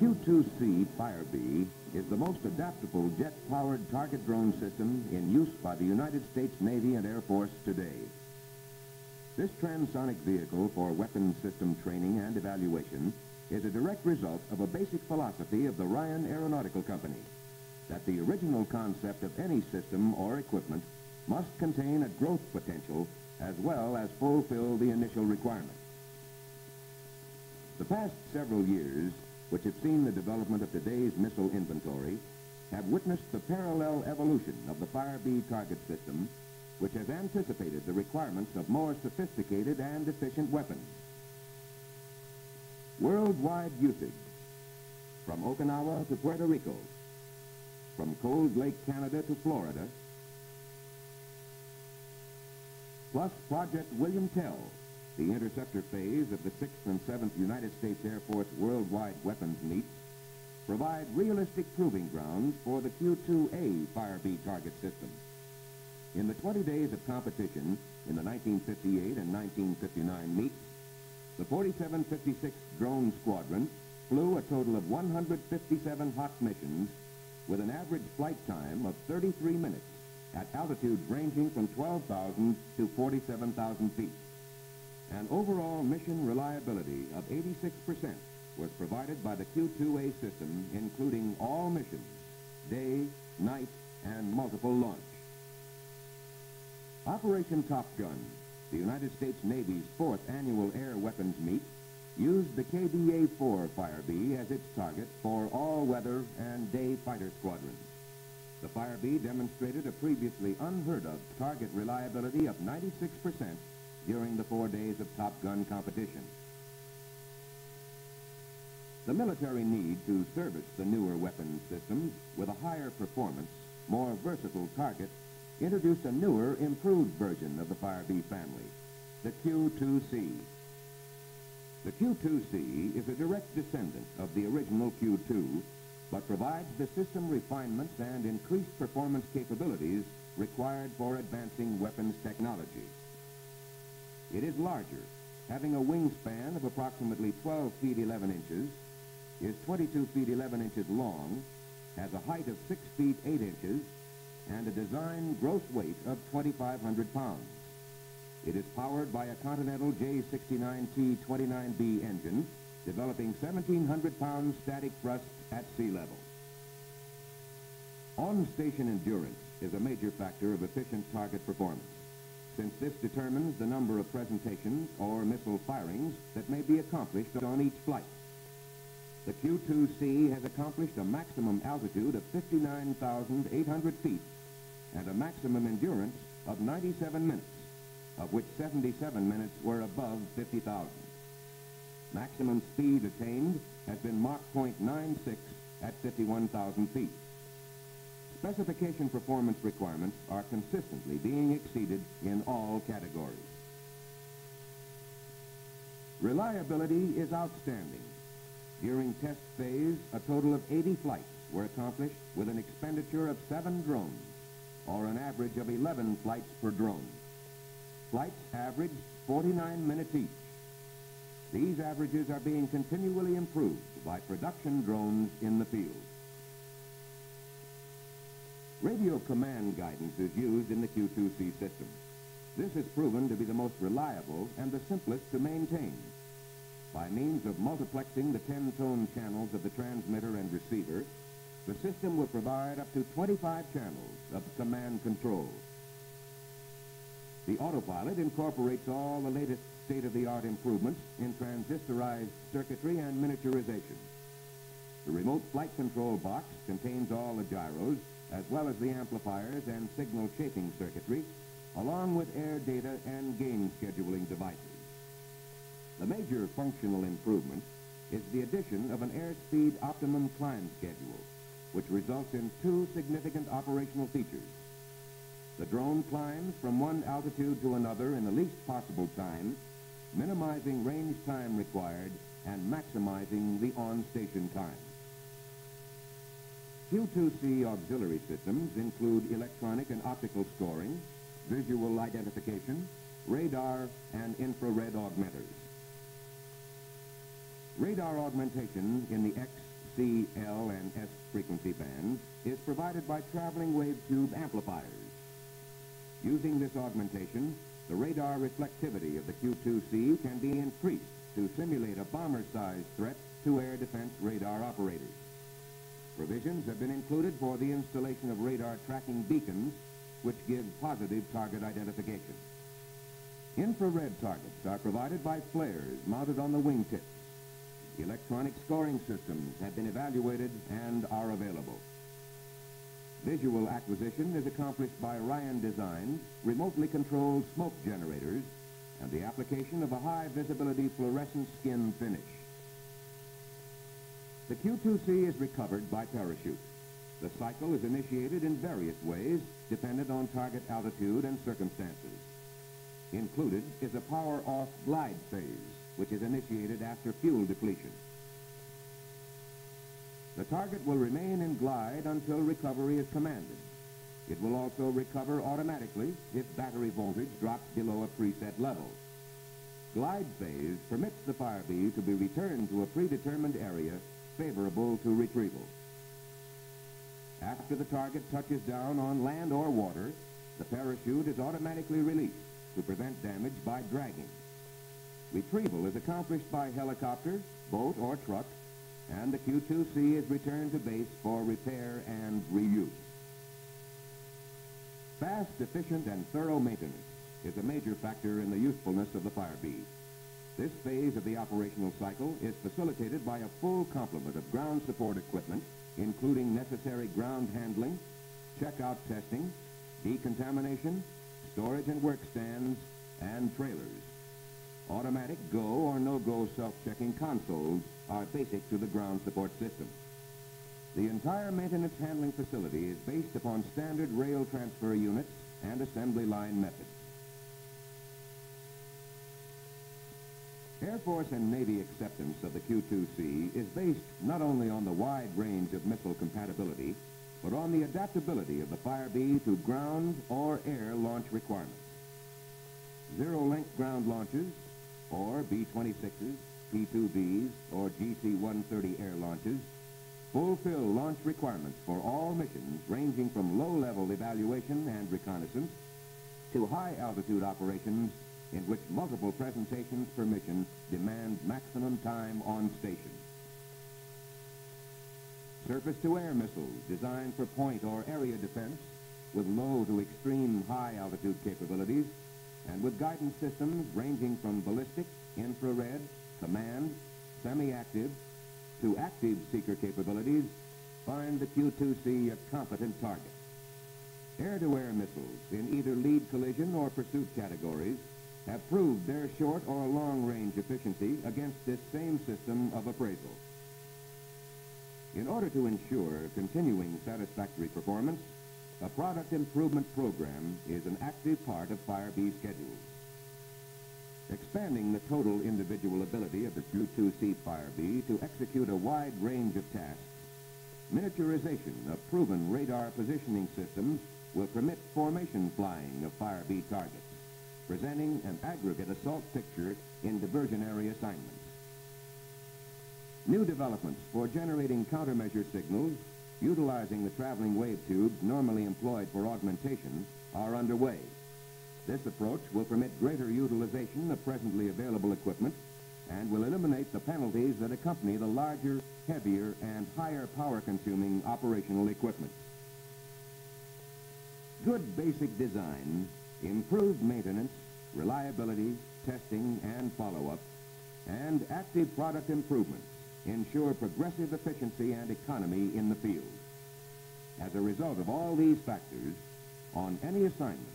Q2C Firebee is the most adaptable jet-powered target drone system in use by the United States Navy and Air Force today. This transonic vehicle for weapons system training and evaluation is a direct result of a basic philosophy of the Ryan Aeronautical Company, that the original concept of any system or equipment must contain a growth potential as well as fulfill the initial requirement. The past several years, which have seen the development of today's missile inventory, have witnessed the parallel evolution of the Firebee target system, which has anticipated the requirements of more sophisticated and efficient weapons. Worldwide usage, from Okinawa to Puerto Rico, from Cold Lake, Canada to Florida, plus Project William Tell, the interceptor phase of the 6th and 7th United States Air Force Worldwide Weapons Meets, provide realistic proving grounds for the Q-2A Firebee target system. In the 20 days of competition in the 1958 and 1959 meets, the 4756th Drone Squadron flew a total of 157 hot missions with an average flight time of 33 minutes at altitudes ranging from 12,000 to 47,000 feet. An overall mission reliability of 86% was provided by the Q-2A system, including all missions, day, night, and multiple launch. Operation Top Gun, the United States Navy's fourth annual air weapons meet, used the KDA-4 Firebee as its target for all-weather and day fighter squadrons. The Firebee demonstrated a previously unheard of target reliability of 96% during the four days of Top Gun competition. The military need to service the newer weapons systems with a higher performance, more versatile target introduced a newer, improved version of the Firebee family, the Q2C. The Q2C is a direct descendant of the original Q2, but provides the system refinements and increased performance capabilities required for advancing weapons technology. It is larger, having a wingspan of approximately 12 feet 11 inches, is 22 feet 11 inches long, has a height of 6 feet 8 inches, and a design gross weight of 2,500 pounds. It is powered by a Continental J69T29B engine, developing 1,700 pounds static thrust at sea level. On-station endurance is a major factor of efficient target performance, since this determines the number of presentations or missile firings that may be accomplished on each flight. The Q-2C has accomplished a maximum altitude of 59,800 feet and a maximum endurance of 97 minutes, of which 77 minutes were above 50,000. Maximum speed attained has been Mach 0.96 at 51,000 feet. Specification performance requirements are consistently being exceeded in all categories. Reliability is outstanding. During test phase, a total of 80 flights were accomplished with an expenditure of seven drones, or an average of 11 flights per drone. Flights averaged 49 minutes each. These averages are being continually improved by production drones in the field. Radio command guidance is used in the Q2C system. This is proven to be the most reliable and the simplest to maintain. By means of multiplexing the 10-tone channels of the transmitter and receiver, the system will provide up to 25 channels of command control. The autopilot incorporates all the latest state-of-the-art improvements in transistorized circuitry and miniaturization. The remote flight control box contains all the gyros, as well as the amplifiers and signal shaping circuitry, along with air data and gain scheduling devices. The major functional improvement is the addition of an airspeed optimum climb schedule, which results in two significant operational features. The drone climbs from one altitude to another in the least possible time, minimizing range time required and maximizing the on-station time. Q2C auxiliary systems include electronic and optical scoring, visual identification, radar, and infrared augmenters. Radar augmentation in the X, C, L, and S frequency bands is provided by traveling wave tube amplifiers. Using this augmentation, the radar reflectivity of the Q2C can be increased to simulate a bomber-sized threat to air defense radar operators. Provisions have been included for the installation of radar tracking beacons, which give positive target identification. Infrared targets are provided by flares mounted on the wingtips. Electronic scoring systems have been evaluated and are available. Visual acquisition is accomplished by Ryan Design's remotely controlled smoke generators and the application of a high visibility fluorescent skin finish. The Q2C is recovered by parachute. The cycle is initiated in various ways dependent on target altitude and circumstances. Included is a power-off glide phase, which is initiated after fuel depletion. The target will remain in glide until recovery is commanded. It will also recover automatically if battery voltage drops below a preset level. Glide phase permits the Firebee to be returned to a predetermined area favorable to retrieval. After the target touches down on land or water, the parachute is automatically released to prevent damage by dragging. Retrieval is accomplished by helicopter, boat, or truck, and the Q2C is returned to base for repair and reuse. Fast, efficient, and thorough maintenance is a major factor in the usefulness of the Firebee. This phase of the operational cycle is facilitated by a full complement of ground support equipment, including necessary ground handling, checkout testing, decontamination, storage and work stands, and trailers. Automatic go or no-go self-checking consoles are basic to the ground support system. The entire maintenance handling facility is based upon standard rail transfer units and assembly line methods. Air Force and Navy acceptance of the Q2C is based not only on the wide range of missile compatibility, but on the adaptability of the Firebee to ground or air launch requirements. Zero-length ground launches, or B-26s, P-2Bs, or GC-130 air launches, fulfill launch requirements for all missions ranging from low-level evaluation and reconnaissance to high-altitude operations in which multiple presentations per mission demand maximum time on station. Surface-to-air missiles designed for point or area defense with low to extreme high-altitude capabilities and with guidance systems ranging from ballistic, infrared, command, semi-active, to active seeker capabilities, find the Q-2C a competent target. Air-to-air -air missiles in either lead collision or pursuit categories have proved their short or long-range efficiency against this same system of appraisal. In order to ensure continuing satisfactory performance, a product improvement program is an active part of Firebee's schedules. Expanding the total individual ability of the Q2C Firebee to execute a wide range of tasks, miniaturization of proven radar positioning systems will permit formation flying of Firebee targets, presenting an aggregate assault picture in diversionary assignments. New developments for generating countermeasure signals utilizing the traveling wave tubes normally employed for augmentation are underway. This approach will permit greater utilization of presently available equipment and will eliminate the penalties that accompany the larger, heavier, and higher power-consuming operational equipment. Good basic design, improved maintenance, reliability, testing, and follow-up, and active product improvements ensure progressive efficiency and economy in the field. As a result of all these factors, on any assignment,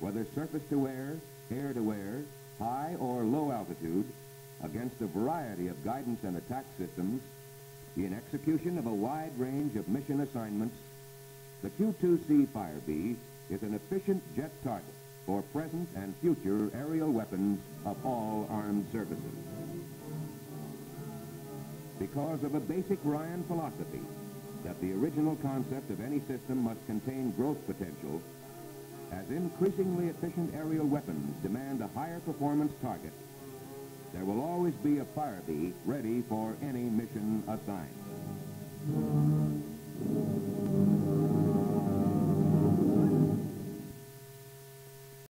whether surface to air, air to air, high or low altitude, against a variety of guidance and attack systems, in execution of a wide range of mission assignments, the Q-2C Firebee is an efficient jet target for present and future aerial weapons of all armed services because of a basic Ryan philosophy that the original concept of any system must contain growth potential, as increasingly efficient aerial weapons demand a higher performance target, there will always be a Firebee ready for any mission assigned.